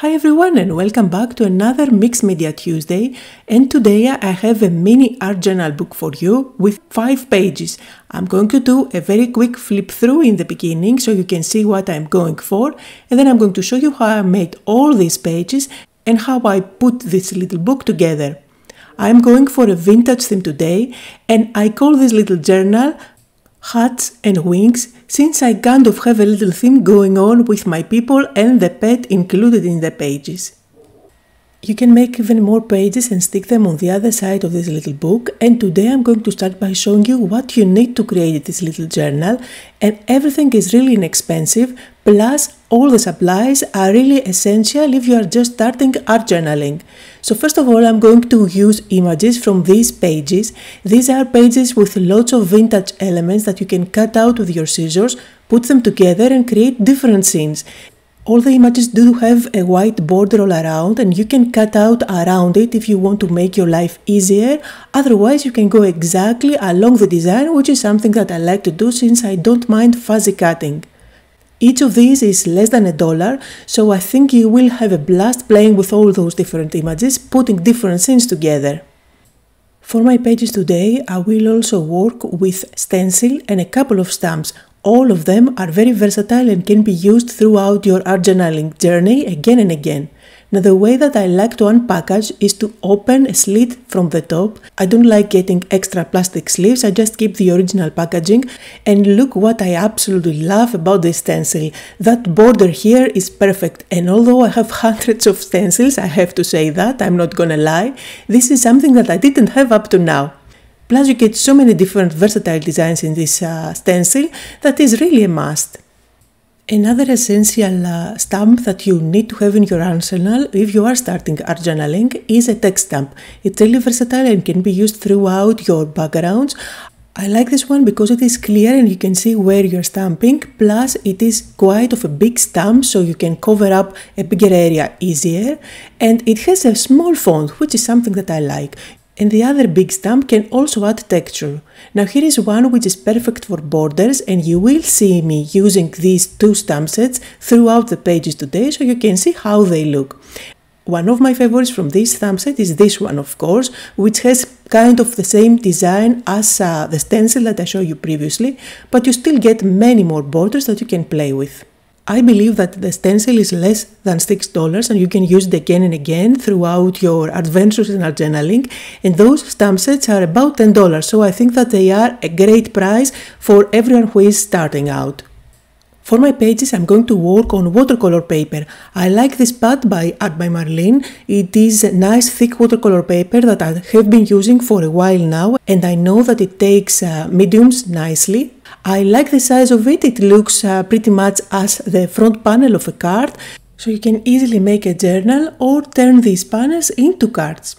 Hi everyone and welcome back to another Mixed Media Tuesday and today I have a mini art journal book for you with 5 pages. I'm going to do a very quick flip through in the beginning so you can see what I'm going for and then I'm going to show you how I made all these pages and how I put this little book together. I'm going for a vintage theme today and I call this little journal Hats and Wings since I kind of have a little theme going on with my people and the pet included in the pages. You can make even more pages and stick them on the other side of this little book and today I'm going to start by showing you what you need to create this little journal and everything is really inexpensive plus all the supplies are really essential if you are just starting art journaling. So first of all I'm going to use images from these pages. These are pages with lots of vintage elements that you can cut out with your scissors, put them together and create different scenes. All the images do have a white border all around and you can cut out around it if you want to make your life easier. Otherwise you can go exactly along the design which is something that I like to do since I don't mind fuzzy cutting. Each of these is less than a dollar, so I think you will have a blast playing with all those different images, putting different scenes together. For my pages today, I will also work with stencil and a couple of stamps. All of them are very versatile and can be used throughout your art journaling journey again and again. Now the way that I like to unpackage is to open a slit from the top. I don't like getting extra plastic sleeves, I just keep the original packaging and look what I absolutely love about this stencil. That border here is perfect and although I have hundreds of stencils, I have to say that, I'm not gonna lie, this is something that I didn't have up to now. Plus you get so many different versatile designs in this uh, stencil that is really a must. Another essential uh, stamp that you need to have in your arsenal if you are starting art journaling is a text stamp. It's really versatile and can be used throughout your backgrounds. I like this one because it is clear and you can see where you're stamping, plus it is quite of a big stamp so you can cover up a bigger area easier and it has a small font which is something that I like and the other big stamp can also add texture. Now here is one which is perfect for borders and you will see me using these two stamp sets throughout the pages today so you can see how they look. One of my favorites from this stamp set is this one of course, which has kind of the same design as uh, the stencil that I showed you previously, but you still get many more borders that you can play with. I believe that the stencil is less than $6 and you can use it again and again throughout your adventures in art journaling and those stamp sets are about $10 so I think that they are a great price for everyone who is starting out. For my pages I'm going to work on watercolor paper. I like this pad by Art by Marlene. It is a nice thick watercolor paper that I have been using for a while now and I know that it takes uh, mediums nicely. I like the size of it, it looks uh, pretty much as the front panel of a card so you can easily make a journal or turn these panels into cards.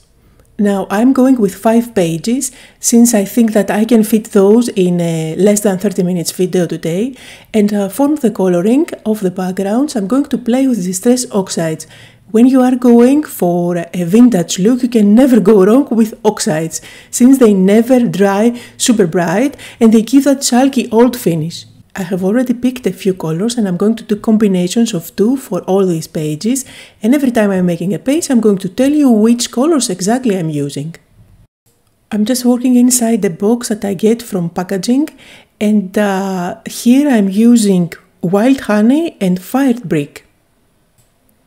Now I'm going with 5 pages since I think that I can fit those in a less than 30 minutes video today and uh, for the coloring of the backgrounds I'm going to play with distress oxides. When you are going for a vintage look you can never go wrong with oxides since they never dry super bright and they give that chalky old finish. I have already picked a few colors and I'm going to do combinations of two for all these pages and every time I'm making a page I'm going to tell you which colors exactly I'm using. I'm just working inside the box that I get from packaging and uh, here I'm using wild honey and fired brick.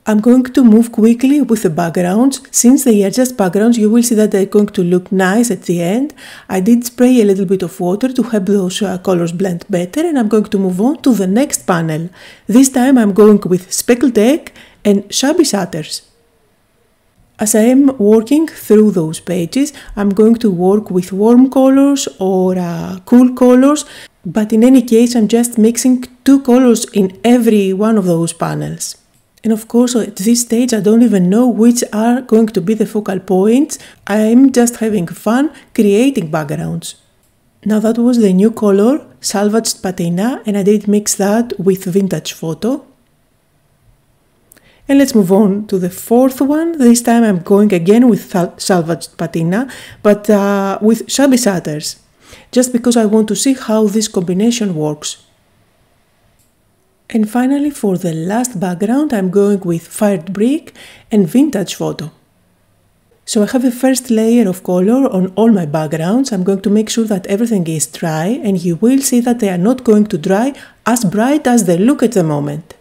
I'm going to move quickly with the backgrounds. Since they are just backgrounds, you will see that they're going to look nice at the end. I did spray a little bit of water to help those uh, colors blend better and I'm going to move on to the next panel. This time I'm going with speckled egg and shabby shutters. As I am working through those pages, I'm going to work with warm colors or uh, cool colors, but in any case I'm just mixing two colors in every one of those panels. And of course, at this stage, I don't even know which are going to be the focal points. I'm just having fun creating backgrounds. Now that was the new color, Salvaged Patina, and I did mix that with Vintage Photo. And let's move on to the fourth one. This time I'm going again with Salvaged Patina, but uh, with Shabby Shutters, just because I want to see how this combination works. And finally for the last background I'm going with fired brick and vintage photo. So I have a first layer of color on all my backgrounds. I'm going to make sure that everything is dry and you will see that they are not going to dry as bright as they look at the moment.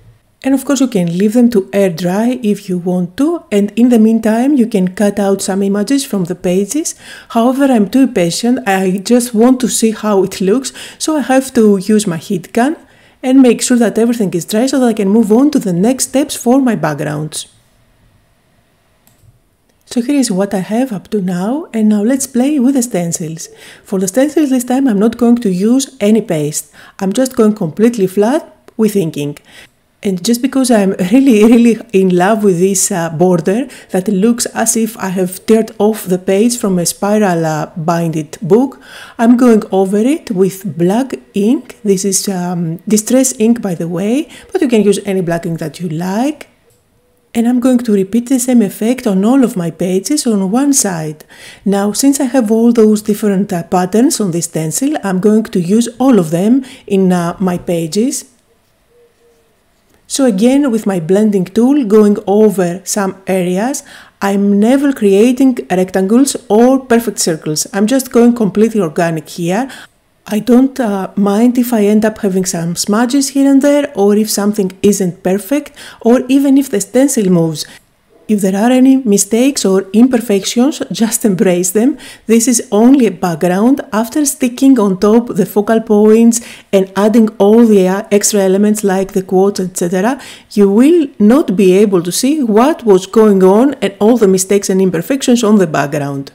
And of course you can leave them to air dry if you want to and in the meantime you can cut out some images from the pages. However I'm too impatient, I just want to see how it looks so I have to use my heat gun and make sure that everything is dry so that I can move on to the next steps for my backgrounds. So here is what I have up to now and now let's play with the stencils. For the stencils this time I'm not going to use any paste. I'm just going completely flat with inking. And just because I'm really, really in love with this uh, border that looks as if I have teared off the page from a spiral uh, binded book, I'm going over it with black ink. This is um, distress ink by the way, but you can use any black ink that you like. And I'm going to repeat the same effect on all of my pages on one side. Now, since I have all those different uh, patterns on this stencil, I'm going to use all of them in uh, my pages. So again with my blending tool going over some areas, I'm never creating rectangles or perfect circles. I'm just going completely organic here. I don't uh, mind if I end up having some smudges here and there or if something isn't perfect or even if the stencil moves. If there are any mistakes or imperfections, just embrace them. This is only a background. After sticking on top the focal points and adding all the extra elements like the quotes, etc., you will not be able to see what was going on and all the mistakes and imperfections on the background.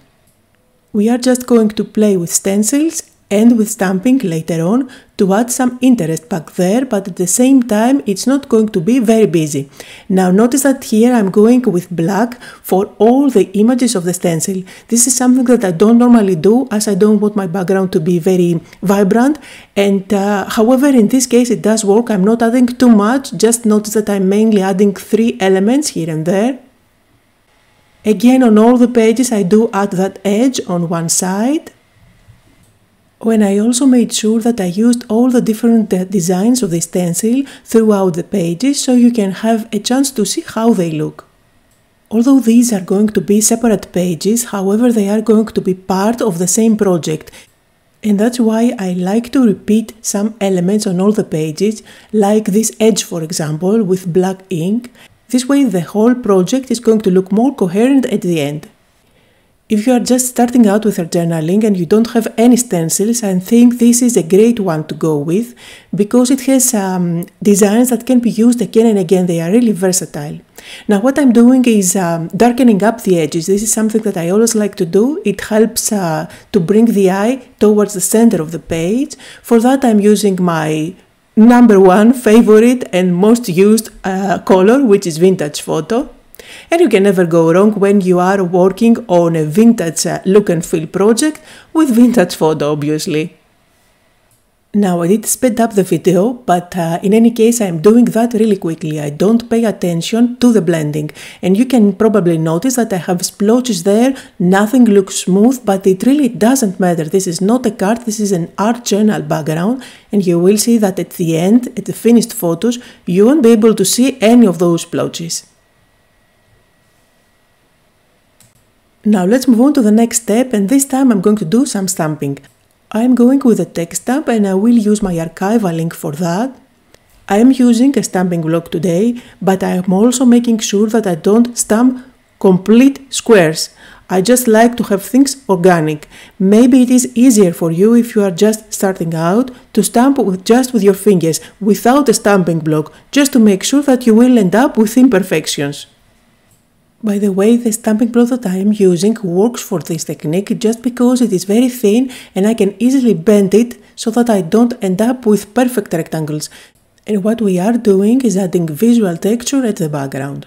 We are just going to play with stencils and with stamping later on to add some interest back there but at the same time it's not going to be very busy. Now notice that here I'm going with black for all the images of the stencil. This is something that I don't normally do as I don't want my background to be very vibrant and uh, however in this case it does work. I'm not adding too much just notice that I'm mainly adding three elements here and there. Again on all the pages I do add that edge on one side when I also made sure that I used all the different uh, designs of the stencil throughout the pages so you can have a chance to see how they look. Although these are going to be separate pages, however they are going to be part of the same project and that's why I like to repeat some elements on all the pages, like this edge for example with black ink. This way the whole project is going to look more coherent at the end. If you are just starting out with your journaling and you don't have any stencils, I think this is a great one to go with because it has um, designs that can be used again and again. They are really versatile. Now what I'm doing is um, darkening up the edges. This is something that I always like to do. It helps uh, to bring the eye towards the center of the page. For that I'm using my number one favorite and most used uh, color, which is vintage photo. And you can never go wrong when you are working on a vintage uh, look and feel project with vintage photo obviously. Now I did speed up the video, but uh, in any case I'm doing that really quickly. I don't pay attention to the blending. And you can probably notice that I have splotches there, nothing looks smooth, but it really doesn't matter. This is not a card, this is an art journal background. And you will see that at the end, at the finished photos, you won't be able to see any of those splotches. Now let's move on to the next step and this time I'm going to do some stamping. I'm going with a text stamp and I will use my archival ink for that. I am using a stamping block today, but I am also making sure that I don't stamp complete squares. I just like to have things organic. Maybe it is easier for you if you are just starting out to stamp with just with your fingers without a stamping block, just to make sure that you will end up with imperfections. By the way, the stamping block that I am using works for this technique just because it is very thin and I can easily bend it so that I don't end up with perfect rectangles. And what we are doing is adding visual texture at the background.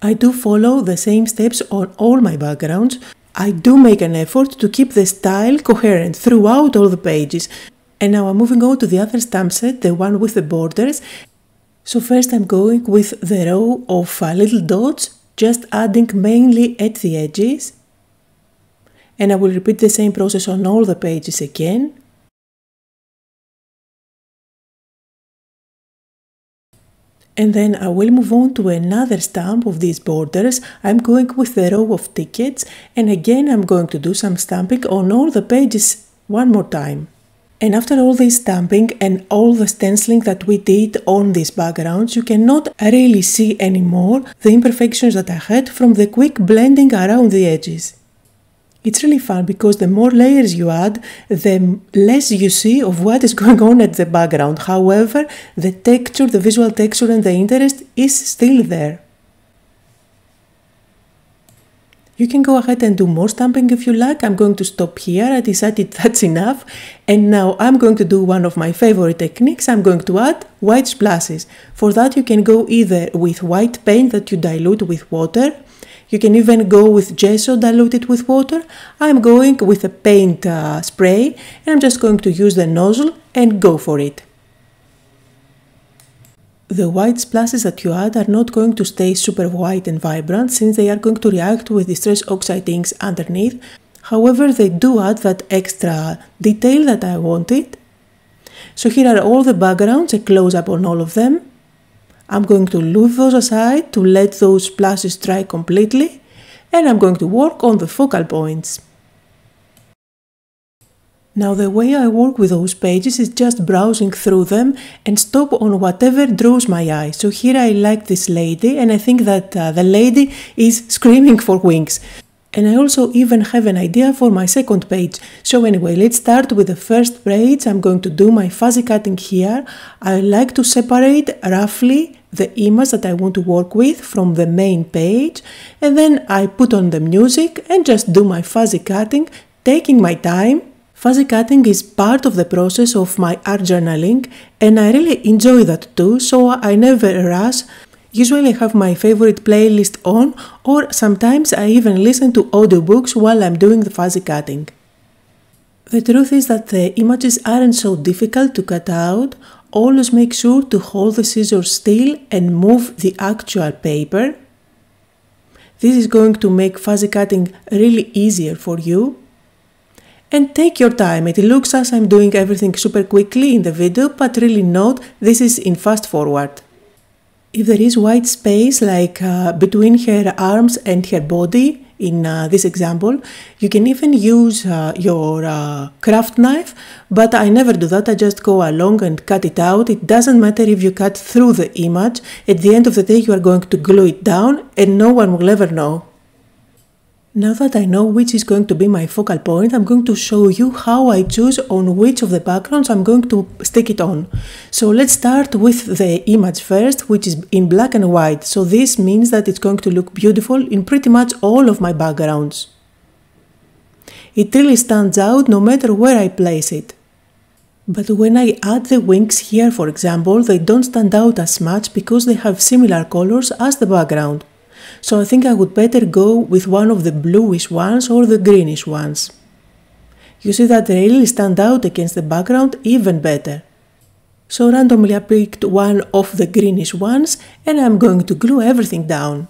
I do follow the same steps on all my backgrounds. I do make an effort to keep the style coherent throughout all the pages. And now I'm moving on to the other stamp set, the one with the borders. So first I'm going with the row of uh, little dots just adding mainly at the edges and I will repeat the same process on all the pages again And then I will move on to another stamp of these borders. I'm going with a row of tickets and again I'm going to do some stamping on all the pages one more time. And after all this stamping and all the stenciling that we did on these backgrounds, you cannot really see anymore the imperfections that I had from the quick blending around the edges. It's really fun because the more layers you add, the less you see of what is going on at the background. However, the texture, the visual texture and the interest is still there. You can go ahead and do more stamping if you like. I'm going to stop here. I decided that's enough. And now I'm going to do one of my favorite techniques. I'm going to add white splashes. For that you can go either with white paint that you dilute with water you can even go with gesso diluted with water. I'm going with a paint uh, spray and I'm just going to use the nozzle and go for it. The white splashes that you add are not going to stay super white and vibrant since they are going to react with the stress oxide inks underneath. However, they do add that extra detail that I wanted. So here are all the backgrounds, a close up on all of them. I'm going to leave those aside to let those splashes dry completely and I'm going to work on the focal points. Now the way I work with those pages is just browsing through them and stop on whatever draws my eye. So here I like this lady and I think that uh, the lady is screaming for wings. And I also even have an idea for my second page. So anyway, let's start with the first page. I'm going to do my fuzzy cutting here. I like to separate roughly the image that I want to work with from the main page and then I put on the music and just do my fuzzy cutting, taking my time. Fuzzy cutting is part of the process of my art journaling and I really enjoy that too, so I never rush. Usually I have my favorite playlist on or sometimes I even listen to audiobooks while I'm doing the fuzzy cutting. The truth is that the images aren't so difficult to cut out. Always make sure to hold the scissors still and move the actual paper. This is going to make fuzzy cutting really easier for you. And take your time, it looks as I'm doing everything super quickly in the video, but really note this is in fast forward. If there is white space like uh, between her arms and her body in uh, this example, you can even use uh, your uh, craft knife, but I never do that. I just go along and cut it out. It doesn't matter if you cut through the image. At the end of the day, you are going to glue it down and no one will ever know. Now that I know which is going to be my focal point, I'm going to show you how I choose on which of the backgrounds I'm going to stick it on. So let's start with the image first, which is in black and white. So this means that it's going to look beautiful in pretty much all of my backgrounds. It really stands out no matter where I place it. But when I add the wings here, for example, they don't stand out as much because they have similar colors as the background so I think I would better go with one of the bluish ones or the greenish ones. You see that they really stand out against the background even better. So randomly I picked one of the greenish ones and I'm going to glue everything down.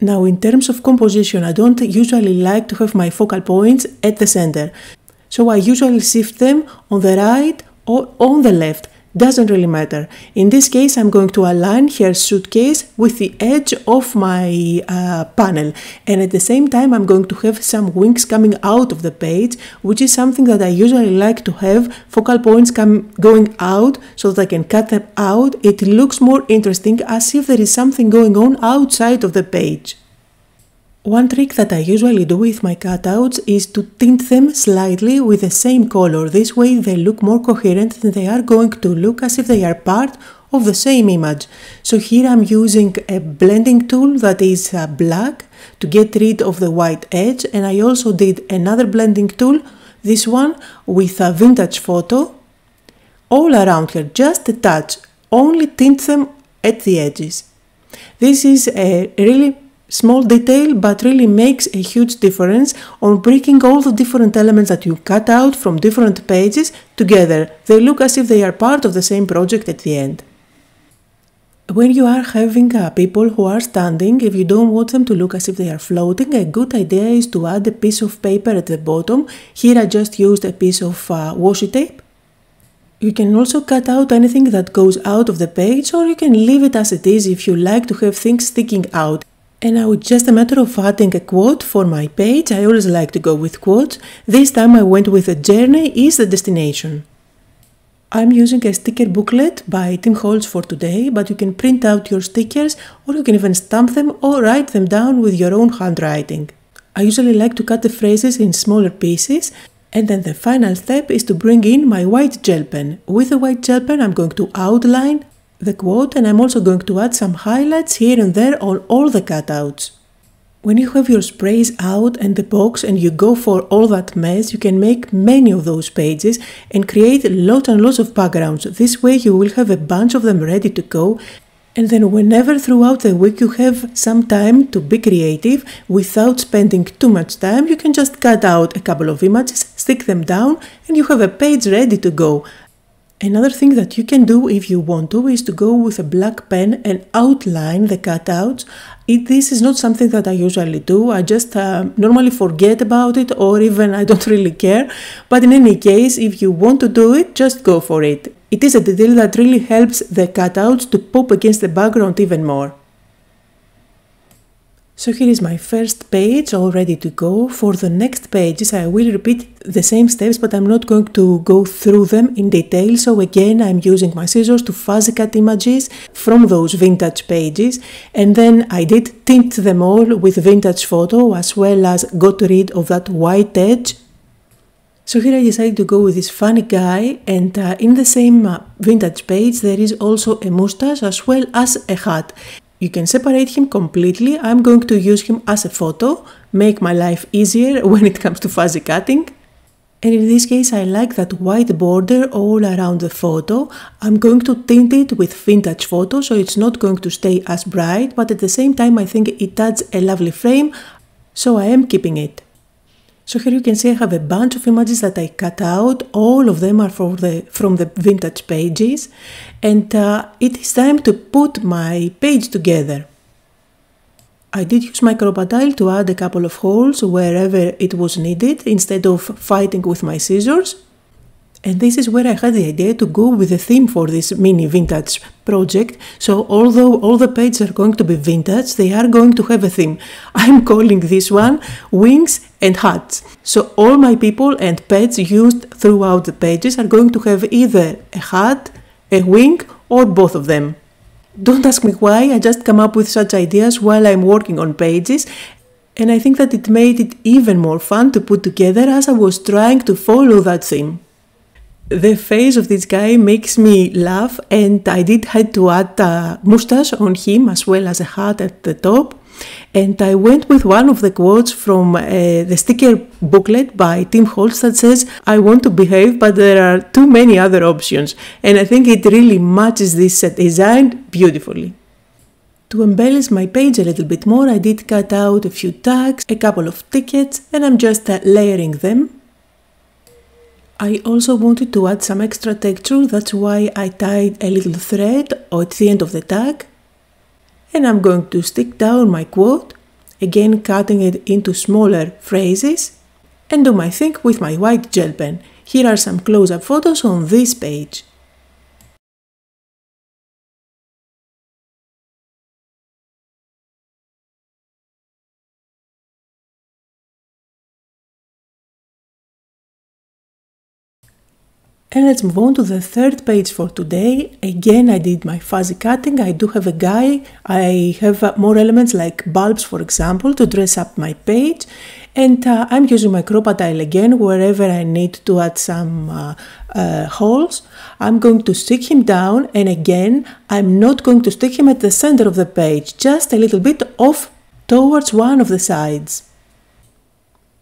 Now in terms of composition I don't usually like to have my focal points at the center, so I usually shift them on the right or on the left doesn't really matter. In this case, I'm going to align her suitcase with the edge of my uh, panel. And at the same time, I'm going to have some wings coming out of the page, which is something that I usually like to have focal points come going out so that I can cut them out. It looks more interesting as if there is something going on outside of the page. One trick that I usually do with my cutouts is to tint them slightly with the same color. This way they look more coherent and they are going to look as if they are part of the same image. So here I'm using a blending tool that is uh, black to get rid of the white edge and I also did another blending tool, this one with a vintage photo, all around here, just a touch, only tint them at the edges. This is a really Small detail but really makes a huge difference on bringing all the different elements that you cut out from different pages together. They look as if they are part of the same project at the end. When you are having uh, people who are standing, if you don't want them to look as if they are floating, a good idea is to add a piece of paper at the bottom. Here I just used a piece of uh, washi tape You can also cut out anything that goes out of the page or you can leave it as it is if you like to have things sticking out. And now it's just a matter of adding a quote for my page. I always like to go with quotes. This time I went with a journey is the destination. I'm using a sticker booklet by Tim Holtz for today, but you can print out your stickers or you can even stamp them or write them down with your own handwriting. I usually like to cut the phrases in smaller pieces and then the final step is to bring in my white gel pen. With the white gel pen I'm going to outline the quote and I'm also going to add some highlights here and there on all the cutouts. When you have your sprays out and the box and you go for all that mess, you can make many of those pages and create lots and lots of backgrounds. This way you will have a bunch of them ready to go and then whenever throughout the week you have some time to be creative without spending too much time, you can just cut out a couple of images, stick them down and you have a page ready to go. Another thing that you can do if you want to is to go with a black pen and outline the cutouts. It, this is not something that I usually do. I just uh, normally forget about it or even I don't really care. But in any case, if you want to do it, just go for it. It is a detail that really helps the cutouts to pop against the background even more. So here is my first page all ready to go. For the next pages I will repeat the same steps but I'm not going to go through them in detail. So again I'm using my scissors to fuzzy cut images from those vintage pages and then I did tint them all with vintage photo as well as got rid of that white edge so here I decided to go with this funny guy and uh, in the same uh, vintage page there is also a mustache as well as a hat. You can separate him completely. I'm going to use him as a photo, make my life easier when it comes to fuzzy cutting. And in this case I like that white border all around the photo. I'm going to tint it with vintage photo so it's not going to stay as bright but at the same time I think it adds a lovely frame so I am keeping it. So here you can see I have a bunch of images that I cut out. All of them are from the, from the vintage pages. And uh, it is time to put my page together. I did use my Crop-A-Dile to add a couple of holes wherever it was needed instead of fighting with my scissors. And this is where I had the idea to go with a theme for this mini vintage project. So although all the pages are going to be vintage, they are going to have a theme. I'm calling this one Wings and Hats. So all my people and pets used throughout the pages are going to have either a hat, a wing or both of them. Don't ask me why, I just come up with such ideas while I'm working on pages and I think that it made it even more fun to put together as I was trying to follow that theme the face of this guy makes me laugh and I did had to add a mustache on him as well as a hat at the top. And I went with one of the quotes from uh, the sticker booklet by Tim Holtz that says I want to behave but there are too many other options. And I think it really matches this design beautifully. To embellish my page a little bit more I did cut out a few tags, a couple of tickets and I'm just uh, layering them I also wanted to add some extra texture, that's why I tied a little thread at the end of the tag. And I'm going to stick down my quote, again cutting it into smaller phrases, and do my thing with my white gel pen. Here are some close-up photos on this page. And let's move on to the third page for today. Again, I did my fuzzy cutting. I do have a guy. I have uh, more elements like bulbs, for example, to dress up my page. And uh, I'm using my Crop-A-Dile again wherever I need to add some uh, uh, holes. I'm going to stick him down and again, I'm not going to stick him at the center of the page, just a little bit off towards one of the sides.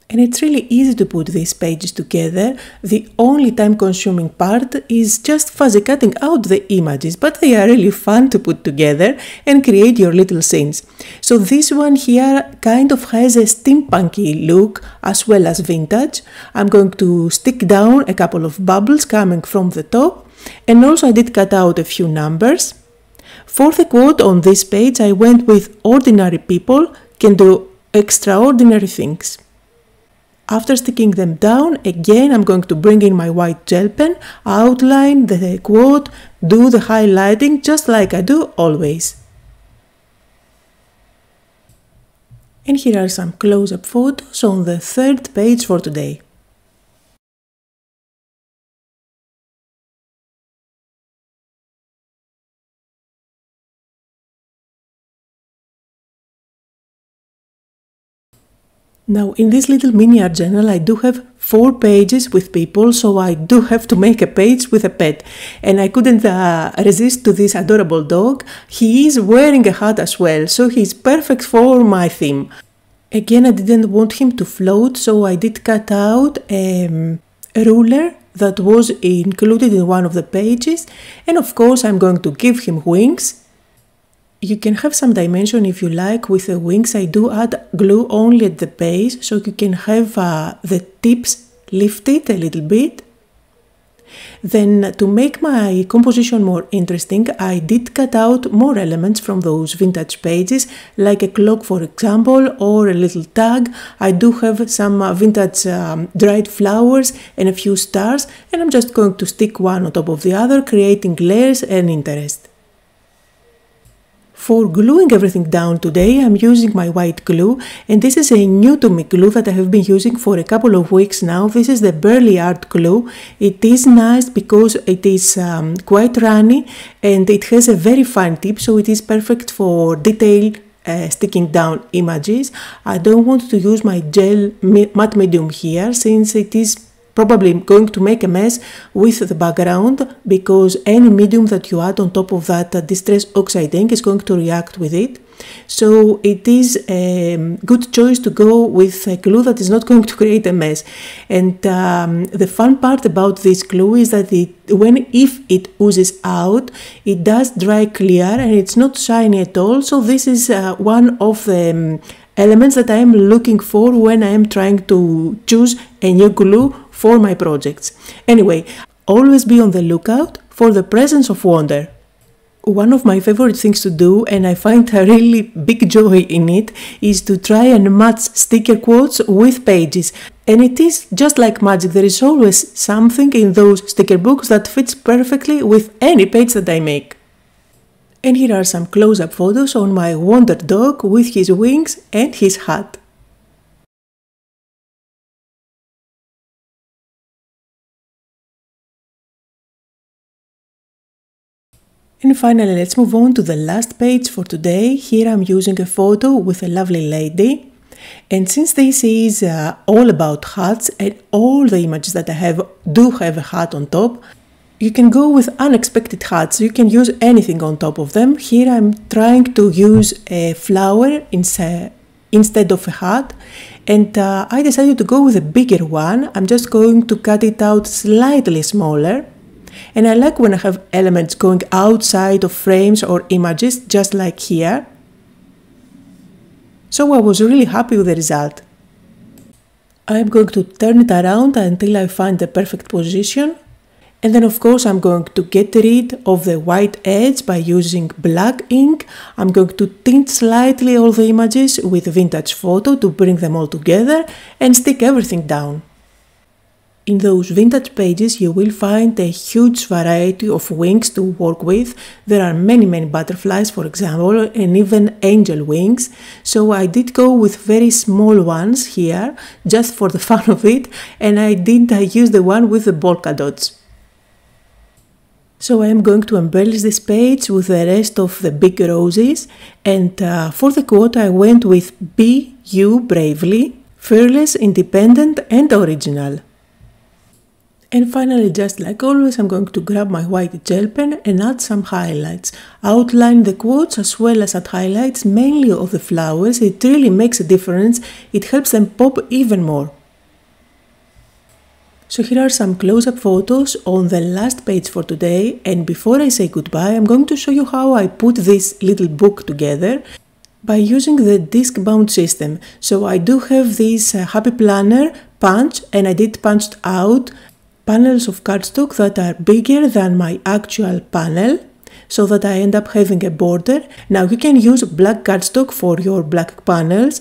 And it's really easy to put these pages together. The only time consuming part is just fuzzy cutting out the images, but they are really fun to put together and create your little scenes. So this one here kind of has a steampunky look as well as vintage. I'm going to stick down a couple of bubbles coming from the top and also I did cut out a few numbers. For the quote on this page I went with ordinary people can do extraordinary things. After sticking them down, again I'm going to bring in my white gel pen, outline the quote, do the highlighting just like I do always. And here are some close-up photos on the third page for today. Now in this little mini art journal I do have four pages with people so I do have to make a page with a pet and I couldn't uh, resist to this adorable dog. He is wearing a hat as well so he's perfect for my theme. Again I didn't want him to float so I did cut out um, a ruler that was included in one of the pages and of course I'm going to give him wings you can have some dimension if you like with the wings. I do add glue only at the base so you can have uh, the tips lifted a little bit. Then to make my composition more interesting, I did cut out more elements from those vintage pages, like a clock for example, or a little tag. I do have some uh, vintage um, dried flowers and a few stars, and I'm just going to stick one on top of the other, creating layers and interest. For gluing everything down today I'm using my white glue and this is a new to me glue that I have been using for a couple of weeks now. This is the Bearly Art glue. It is nice because it is um, quite runny and it has a very fine tip so it is perfect for detail uh, sticking down images. I don't want to use my gel matte medium here since it is probably going to make a mess with the background because any medium that you add on top of that uh, distress oxide ink is going to react with it. So it is a good choice to go with a glue that is not going to create a mess. And um, the fun part about this glue is that it, when if it oozes out, it does dry clear and it's not shiny at all. So this is uh, one of the um, elements that I am looking for when I am trying to choose a new glue for my projects. Anyway, always be on the lookout for the presence of wonder. One of my favorite things to do, and I find a really big joy in it, is to try and match sticker quotes with pages. And it is just like magic, there is always something in those sticker books that fits perfectly with any page that I make. And here are some close up photos on my wonder dog with his wings and his hat. And finally, let's move on to the last page for today. Here I'm using a photo with a lovely lady. And since this is uh, all about hats and all the images that I have do have a hat on top, you can go with unexpected hats. You can use anything on top of them. Here I'm trying to use a flower instead of a hat. And uh, I decided to go with a bigger one. I'm just going to cut it out slightly smaller and I like when I have elements going outside of frames or images, just like here. So I was really happy with the result. I'm going to turn it around until I find the perfect position. And then of course I'm going to get rid of the white edge by using black ink. I'm going to tint slightly all the images with vintage photo to bring them all together and stick everything down. In those vintage pages you will find a huge variety of wings to work with. There are many many butterflies for example and even angel wings. So I did go with very small ones here just for the fun of it and I did I use the one with the polka dots. So I am going to embellish this page with the rest of the big roses and uh, for the quote I went with Be You Bravely, Fearless, Independent and Original. And finally, just like always, I'm going to grab my white gel pen and add some highlights. Outline the quotes as well as add highlights, mainly of the flowers. It really makes a difference. It helps them pop even more. So here are some close-up photos on the last page for today and before I say goodbye I'm going to show you how I put this little book together by using the disc bound system. So I do have this uh, happy planner punch and I did punched out panels of cardstock that are bigger than my actual panel so that I end up having a border. Now you can use black cardstock for your black panels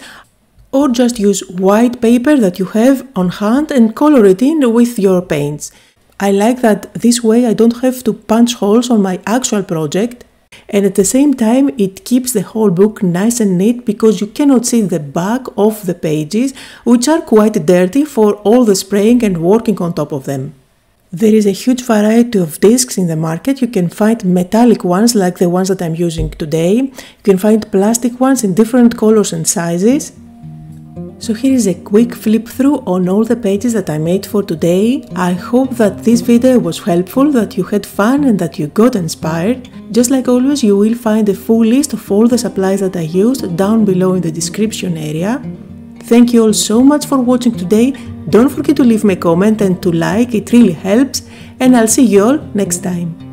or just use white paper that you have on hand and color it in with your paints. I like that this way I don't have to punch holes on my actual project and at the same time it keeps the whole book nice and neat because you cannot see the back of the pages which are quite dirty for all the spraying and working on top of them. There is a huge variety of discs in the market. You can find metallic ones like the ones that I'm using today. You can find plastic ones in different colors and sizes. So here is a quick flip through on all the pages that I made for today. I hope that this video was helpful, that you had fun and that you got inspired. Just like always you will find a full list of all the supplies that I used down below in the description area. Thank you all so much for watching today. Don't forget to leave me a comment and to like, it really helps. And I'll see you all next time.